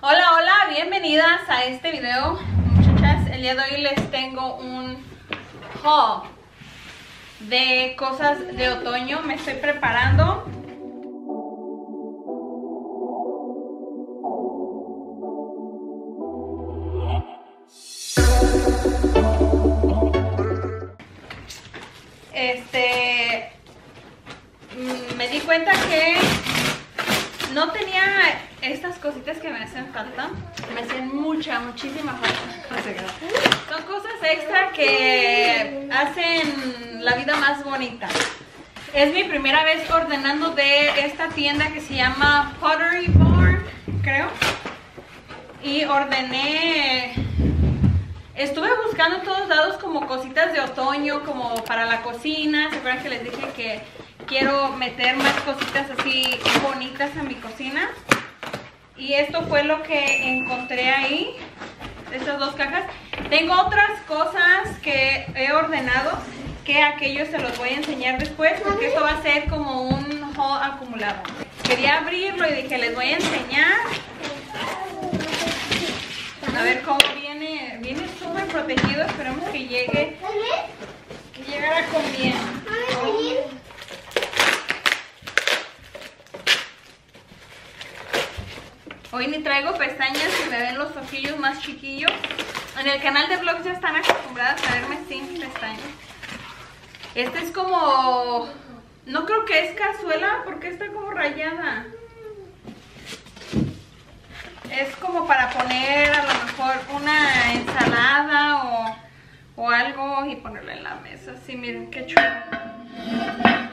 Hola, hola, bienvenidas a este video. Muchachas, el día de hoy les tengo un haul De cosas de otoño. Me estoy preparando. Este... mm, Me di cuenta que no tenía estas cositas que me hacen falta. Me hacen mucha, muchísima falta. Son cosas extra que hacen la vida más bonita. Es mi primera vez ordenando de esta tienda que se llama Pottery Barn, creo. Y ordené... Estuve buscando en todos lados como cositas de otoño, como para la cocina. ¿Se acuerdan que les dije que quiero meter más cositas así bonitas a mi cocina? Y esto fue lo que encontré ahí, estas dos cajas. Tengo otras cosas que he ordenado, que aquellos se los voy a enseñar después, porque esto va a ser como un haul acumulado. Quería abrirlo y dije, les voy a enseñar. A ver cómo viene, viene súper protegido, esperemos que llegue, que llegara con bien. Hoy ni traigo pestañas y me ven los ojillos más chiquillos. En el canal de vlogs ya están acostumbradas a verme sin pestañas. Este es como... No creo que es cazuela porque está como rayada. Es como para poner a lo mejor una ensalada o, o algo y ponerlo en la mesa. Sí, miren qué chulo.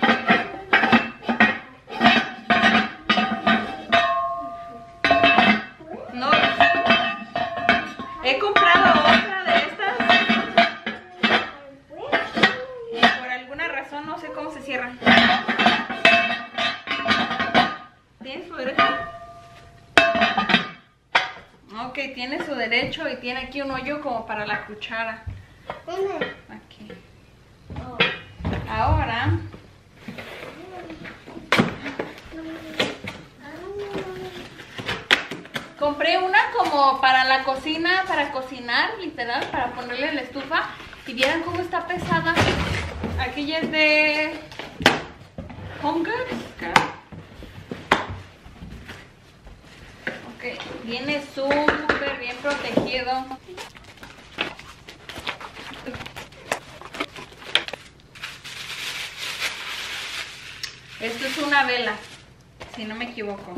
Como para la cuchara. Aquí. Ahora Compré una como para la cocina, para cocinar, literal, para ponerle en la estufa. Y vieran cómo está pesada. Aquí ya es de Home. Ok, viene súper bien protegido. Esto es una vela, si no me equivoco.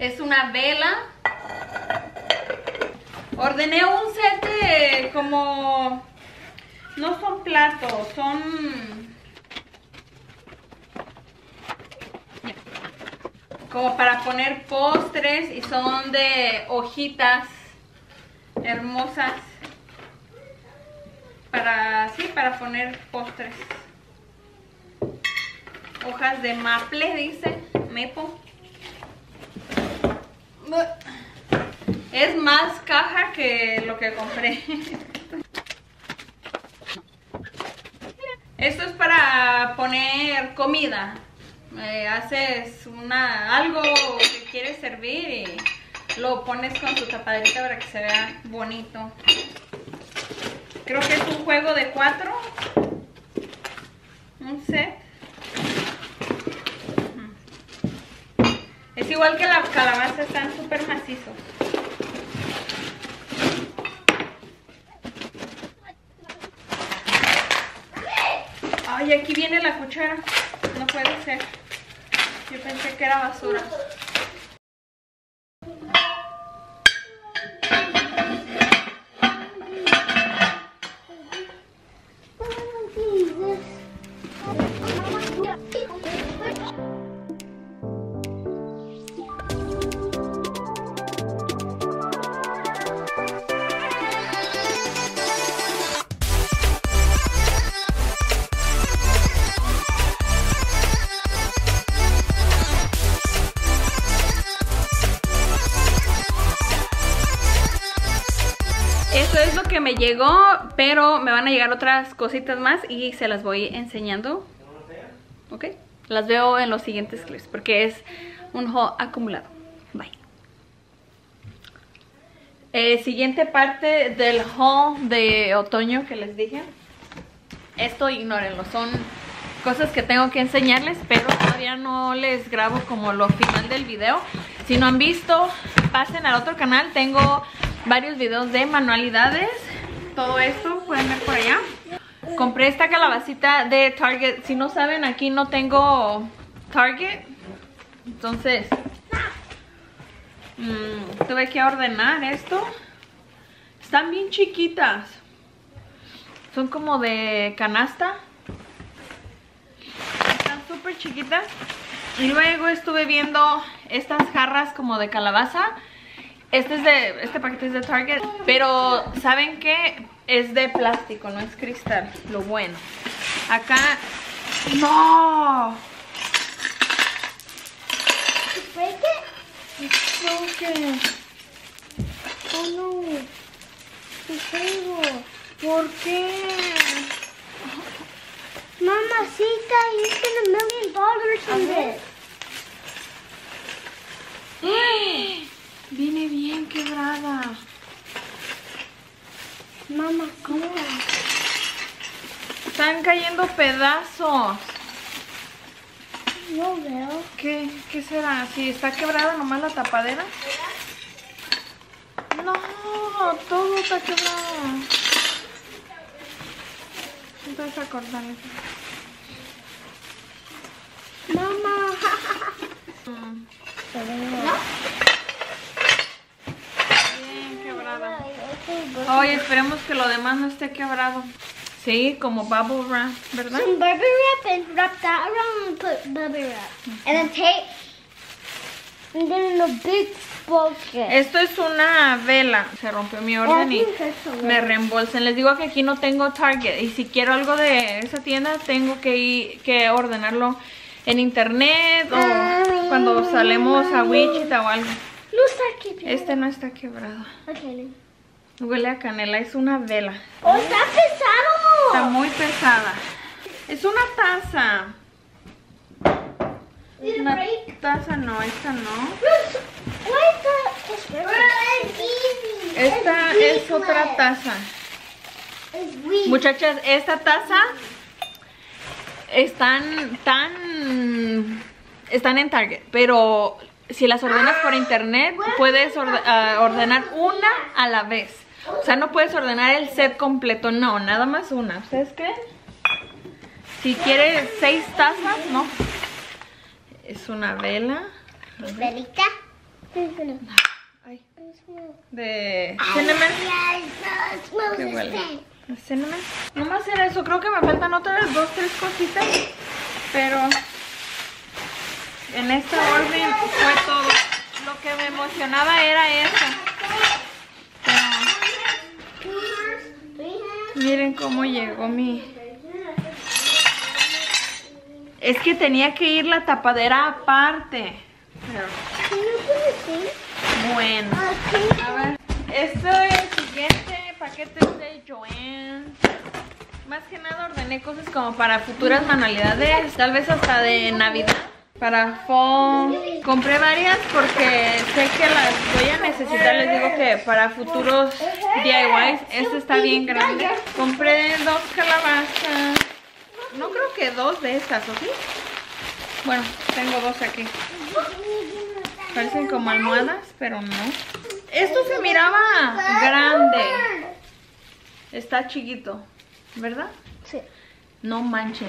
Es una vela. Ordené un set de como... No son platos, son... Como para poner postres y son de hojitas hermosas. Para, sí, para poner postres. Hojas de maple, dice. Maple. Es más caja que lo que compré. Esto es para poner comida. Haces una algo que quieres servir y lo pones con tu tapadrita para que se vea bonito. Creo que es un juego de cuatro. Un set. Es igual que la calabaza, están súper macizos. Ay, aquí viene la cuchara. No puede ser. Yo pensé que era basura. Que me llegó, pero me van a llegar otras cositas más y se las voy enseñando. ¿Ok? Las veo en los siguientes clips porque es un haul acumulado. Bye. Eh, siguiente parte del haul de otoño que les dije. Esto ignórenlo, son cosas que tengo que enseñarles, pero todavía no les grabo como lo final del video. Si no han visto, pasen al otro canal, tengo varios videos de manualidades. Todo esto pueden ver por allá. Compré esta calabacita de Target. Si no saben, aquí no tengo Target. Entonces, mm, tuve que ordenar esto. Están bien chiquitas. Son como de canasta. Están súper chiquitas. Y luego estuve viendo estas jarras como de calabaza. Este, es de, este paquete es de Target. Pero, ¿saben qué? Es de plástico, no es cristal. Lo bueno. Acá... ¡No! Oh no. ¿Por qué? Mamacita, you spent a million dollars on this. Viene bien quebrada. Mamacita. Están cayendo pedazos. No veo. ¿Qué, ¿Qué será? Si está quebrada nomás la tapadera. No, todo está quebrado. Entonces a cortar eso. Mama. Mm, ¿No? Bien quebrada. Oye, esperemos que lo demás no esté quebrado. Sí, como bubble wrap, ¿verdad? Some bubble wrap and wrap that around and put bubble wrap. And then tape. And then in a big bucket. Esto es una vela. Se rompió mi orden y me reembolsen. Les digo que aquí no tengo Target y si quiero algo de esa tienda tengo que ir, que ordenarlo en internet o cuando salemos a Wichita o algo. No está aquí. Este no está quebrado. Okay. Huele a canela, es una vela. Oh, está pesado. Está muy pesada. Es una taza. Una break? taza no, esta no. Esta es otra taza. Muchachas, esta taza están tan están en Target, pero si las ordenas por internet puedes orde- ah, ordenar una a la vez. O sea, no puedes ordenar el set completo, no, nada más una. ¿Ustedes creen? Si quieres seis tazas, no. Es una vela Velita. ay, de cinnamon. Qué huele. ¿De cinnamon? No más era eso, creo que me faltan otras dos, tres cositas, pero en esta orden fue todo. Lo que me emocionaba era eso. Pero miren cómo llegó mi... Es que tenía que ir la tapadera aparte. Pero bueno. You- A ver, esto es el siguiente paquete de Joanne. Más que nada ordené cosas como para futuras manualidades, tal vez hasta de Navidad. Para fall. Compré varias porque sé que las voy a necesitar. Les digo que para futuros DIYs. Este está bien grande. Compré dos calabazas. No creo que dos de estas, ¿o sí? Bueno, tengo dos aquí. Parecen como almohadas, pero no. Esto se miraba grande. Está chiquito, ¿verdad? Sí. No manchen.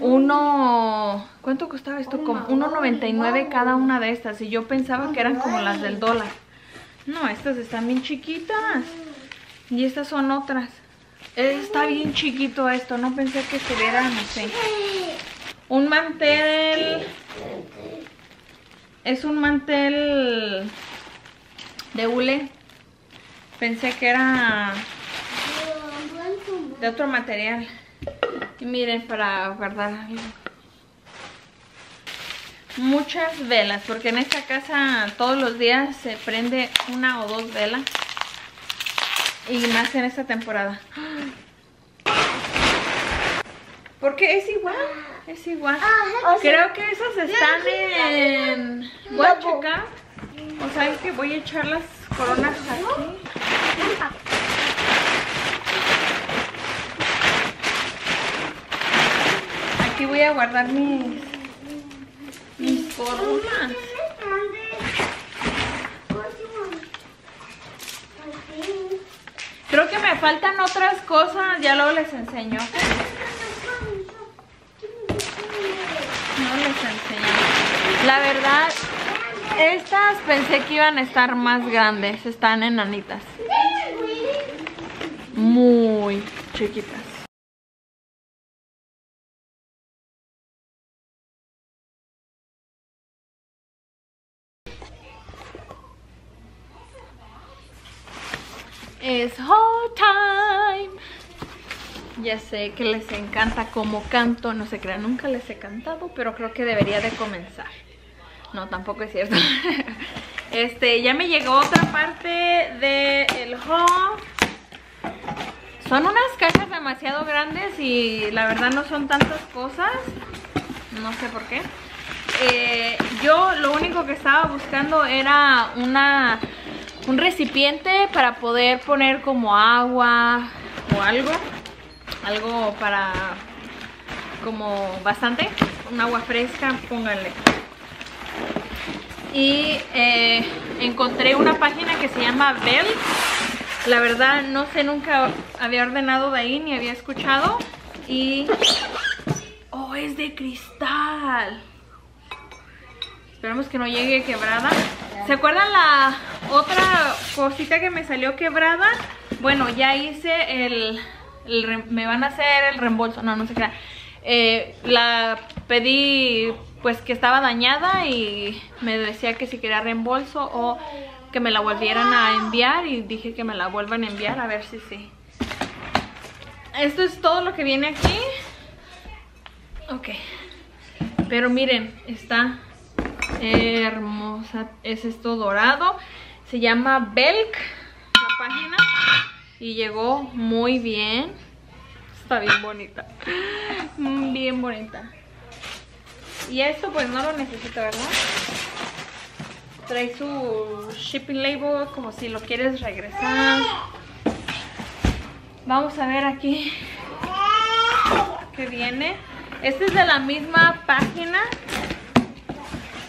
Uno... ¿Cuánto costaba esto? Como 1.99 cada una de estas. Y yo pensaba que eran como las del dólar. No, estas están bien chiquitas. Y estas son otras. Está bien chiquito esto. No pensé que estuviera, no sé. Un mantel. Es un mantel de hule. Pensé que era de otro material. Y miren, para guardar algo. Muchas velas, porque en esta casa todos los días se prende una o dos velas. Y más en esta temporada. Porque es igual, es igual. Ah, Creo que esas están en... Voy a checar. O sea, que voy a echar las coronas aquí. Aquí voy a guardar mis, mis coronas. Creo que me faltan otras cosas, ya luego les enseño. No les enseño. La verdad, estas pensé que iban a estar más grandes, están enanitas. Muy chiquitas. Sé que les encanta como canto, no se crean, nunca les he cantado, pero creo que debería de comenzar. No, tampoco es cierto. Este, ya me llegó otra parte del haul. Son unas cajas demasiado grandes y la verdad no son tantas cosas. No sé por qué. Eh, yo lo único que estaba buscando era una un recipiente para poder poner como agua o algo. Algo para como bastante. Un agua fresca, pónganle. Y eh, encontré una página que se llama Bell. La verdad no sé, nunca había ordenado de ahí ni había escuchado. Y... Oh, es de cristal. Esperemos que no llegue quebrada. ¿Se acuerdan la otra cosita que me salió quebrada? Bueno, ya hice el... me van a hacer el reembolso. No, no sé qué. Eh, la pedí pues que estaba dañada y me decía que si quería reembolso o que me la volvieran a enviar y dije que me la vuelvan a enviar a ver si sí. Esto es todo lo que viene aquí. Ok. Pero miren, está hermosa. Es esto dorado. Se llama Belk, la página. Y llegó muy bien. Está bien bonita. Mm, Bien bonita. Y esto pues no lo necesito, ¿verdad? Trae su shipping label como si lo quieres regresar. Vamos a ver aquí que viene. Este es de la misma página,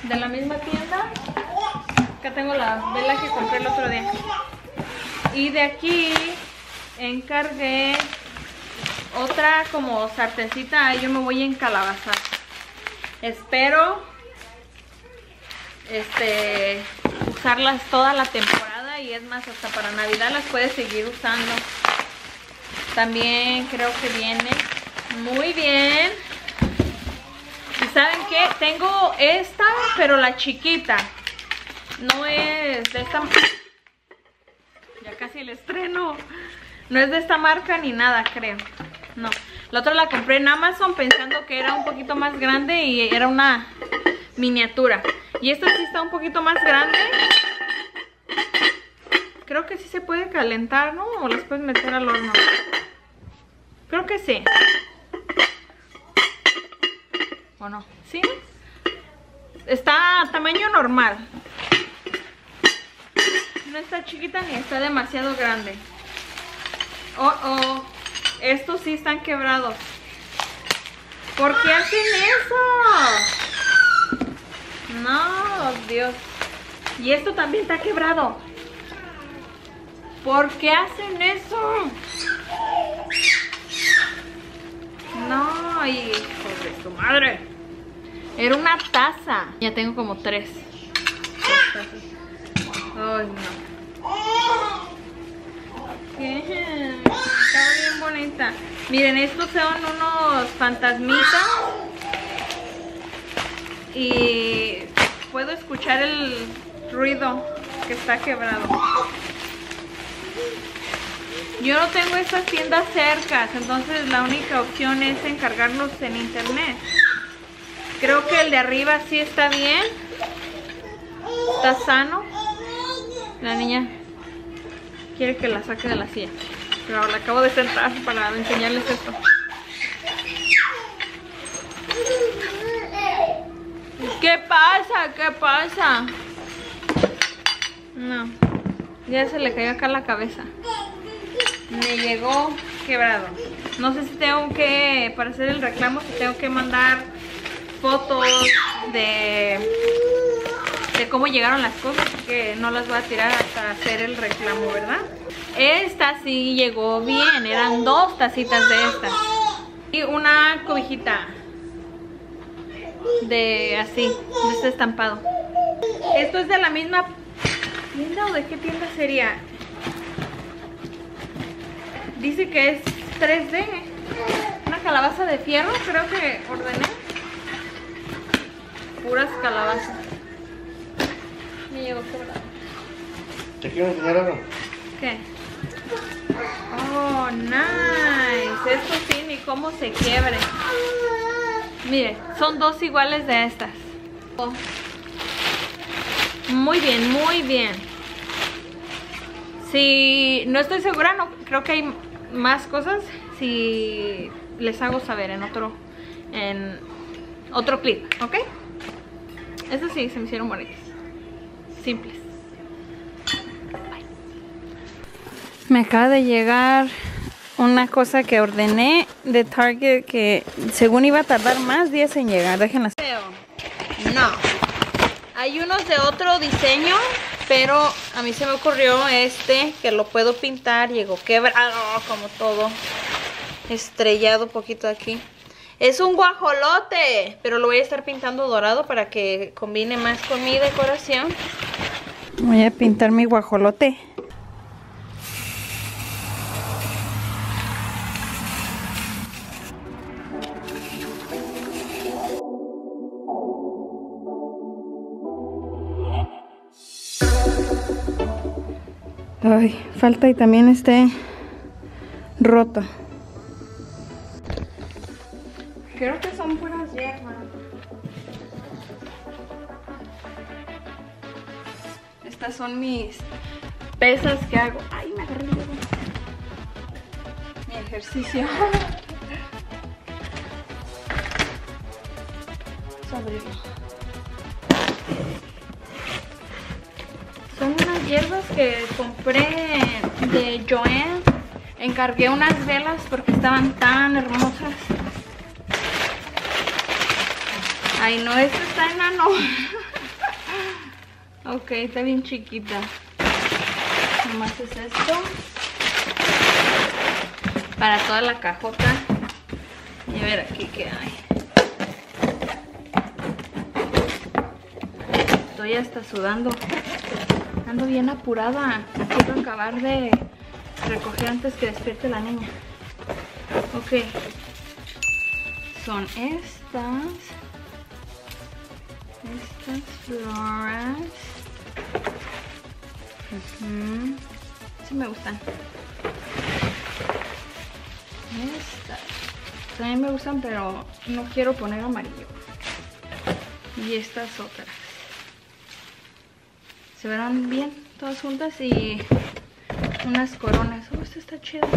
de la misma tienda. Acá tengo la vela que compré el otro día. Y de aquí encargué otra como sartencita. Yo me voy a encalabazar. Espero este usarlas toda la temporada y es más hasta para navidad las puedes seguir usando también creo que viene muy bien y saben qué tengo esta pero la chiquita no es de esta el estreno no es de esta marca ni nada creo no la otra la compré en Amazon pensando que era un poquito más grande y era una miniatura. Y esta sí está un poquito más grande. Creo que sí se puede calentar, ¿no? O las puedes meter al horno. Creo que sí. ¿O no? ¿Sí? Está tamaño normal. No está chiquita ni está demasiado grande. Oh, oh. Estos sí están quebrados. ¿Por qué hacen eso? No, Dios. Y esto también está quebrado. ¿Por qué hacen eso? No, hijo de su madre. Era una taza. Ya tengo como tres. Ay, no. Está bien bonita. Miren, estos son unos fantasmitas. Y puedo escuchar el ruido que está quebrado. Yo no tengo estas tiendas cercas, entonces la única opción es encargarlos en internet. Creo que el de arriba sí está bien. Está sano. La niña quiere que la saque de la silla. Pero la acabo de sentar para enseñarles esto. ¿Qué pasa? ¿Qué pasa? No. Ya se le cayó acá la cabeza. Me llegó quebrado. No sé si tengo que, para hacer el reclamo, si tengo que mandar fotos de de cómo llegaron las cosas, que no las voy a tirar hasta hacer el reclamo, ¿verdad? Esta sí llegó bien, eran dos tacitas de estas. Y una cobijita de así, de este estampado. Esto es de la misma tienda o de qué tienda sería. Dice que es 3D. Una calabaza de fierro, creo que ordené. Puras calabazas. Me llegó quebrado. ¿Te quiero enseñar algo? ¿Qué? Oh, nice. Esto sí, ni cómo se quiebre. Mire, son dos iguales de estas. Oh. Muy bien, muy bien. Si no estoy segura, no creo que hay más cosas. Si les hago saber en otro en otro clip, ¿ok? Estos sí se me hicieron bonitos. Simples. Bye. Me acaba de llegar una cosa que ordené de Target que según iba a tardar más días en llegar. Déjenla. No. Hay unos de otro diseño, pero a mí se me ocurrió este que lo puedo pintar. Llegó quebrado como todo. Estrellado un poquito aquí. Es un guajolote, pero lo voy a estar pintando dorado para que combine más con mi decoración. Voy a pintar mi guajolote. Ay, falta y también esté roto. Creo que son puras hierbas. Estas son mis pesas que hago. Ay, me agarré. Mi ejercicio. Son unas hierbas que compré de Joanne. Encargué unas velas porque estaban tan hermosas. Ay, no, esta está enano. ok, está bien chiquita. Nomás es esto. Para toda la cajota. Y a ver aquí qué hay. Estoy hasta sudando. Ando bien apurada. Quiero acabar de recoger antes que despierte la niña. Ok. Son estas. Floras. Uh Sí me gustan. Estas. También me gustan, pero no quiero poner amarillo. Y estas otras. Se verán bien todas juntas y unas coronas. Oh, esta está chida.